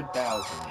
hundred thousand.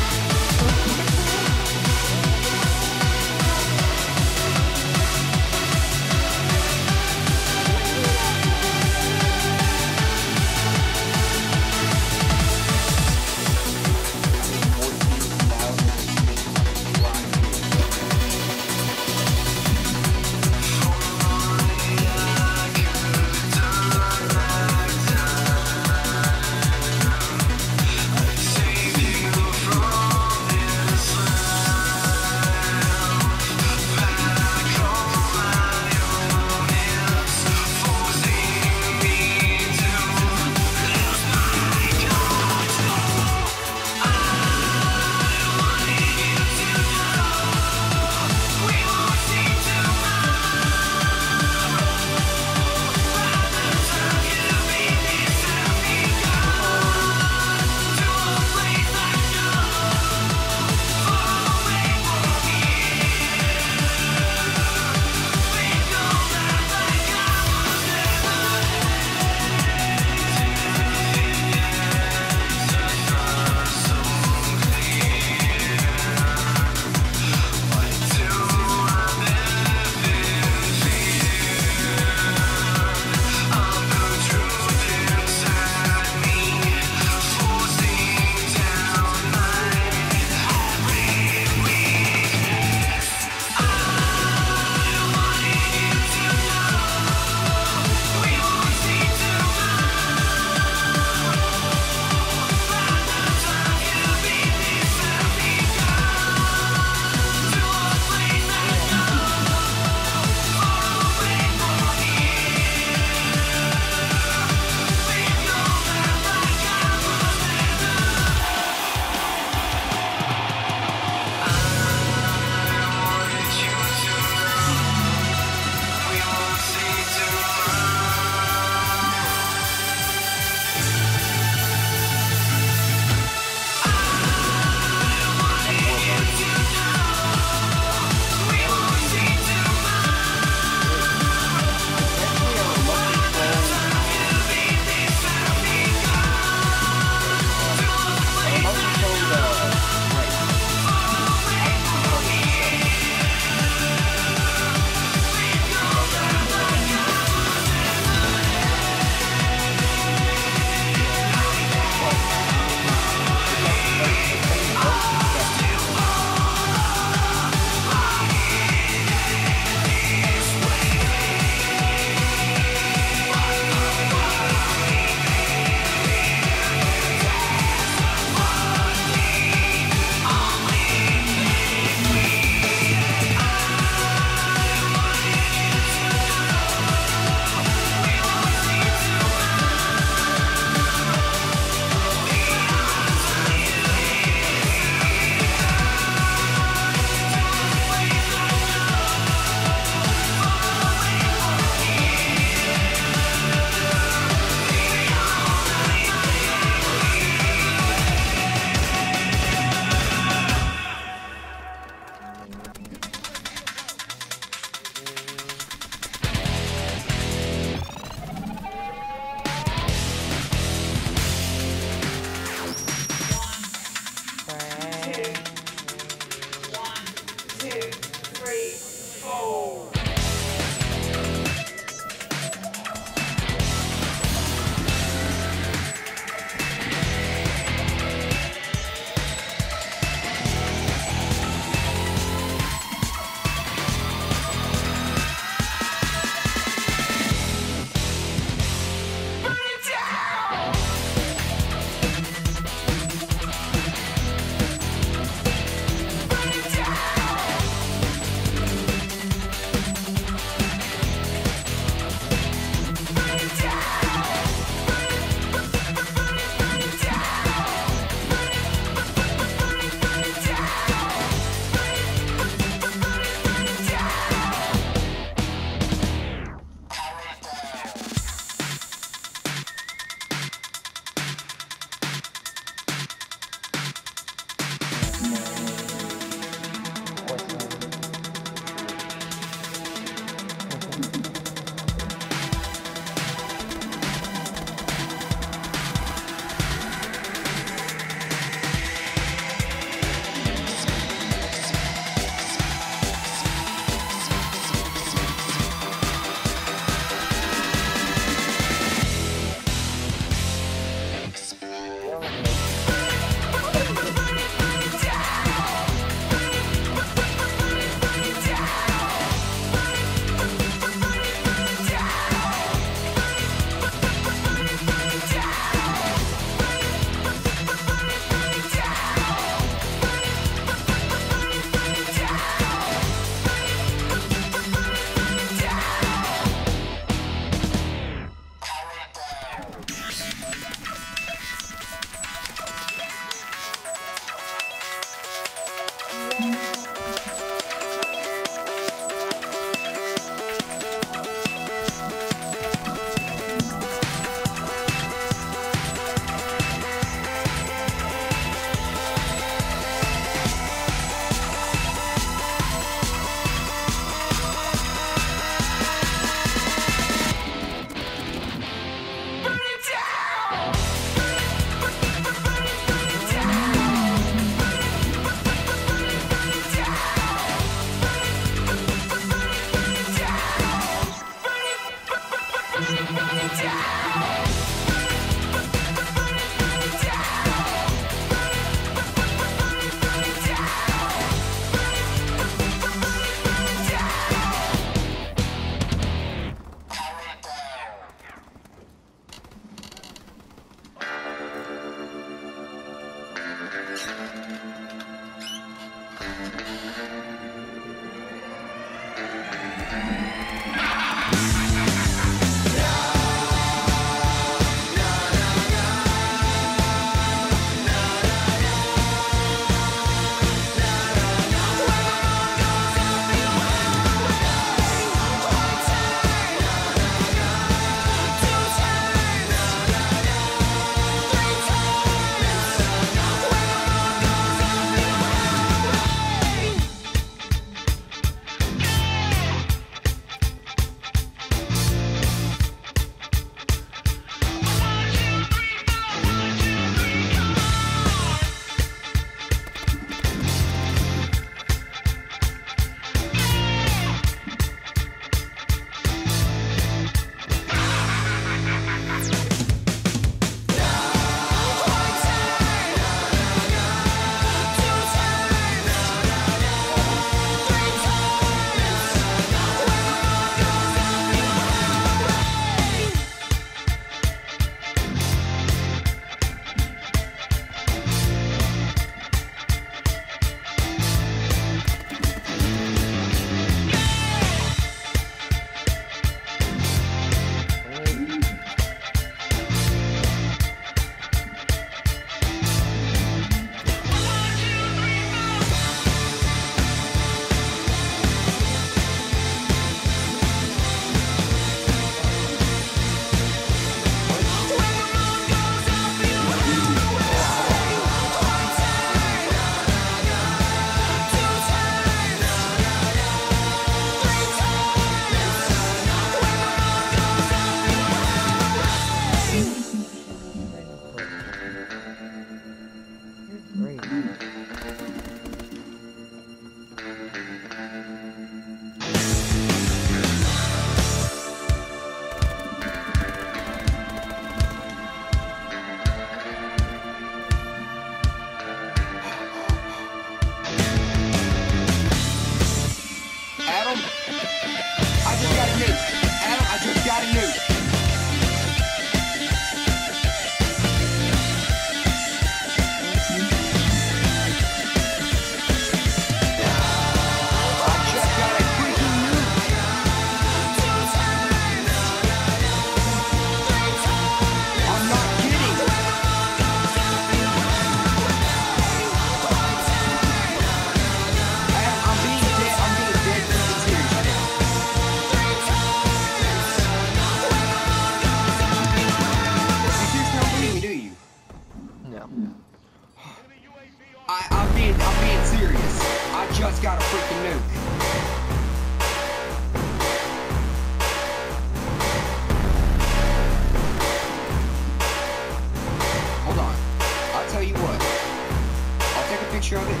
picture of it.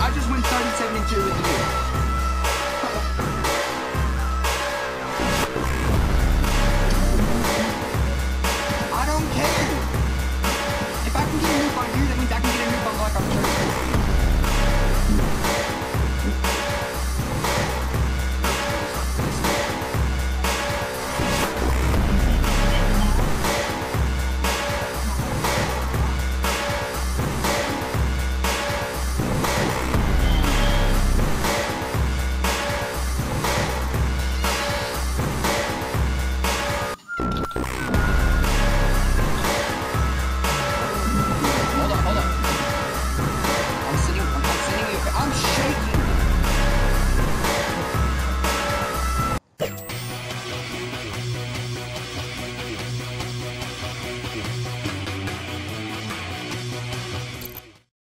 I just went 37 and 2 with you.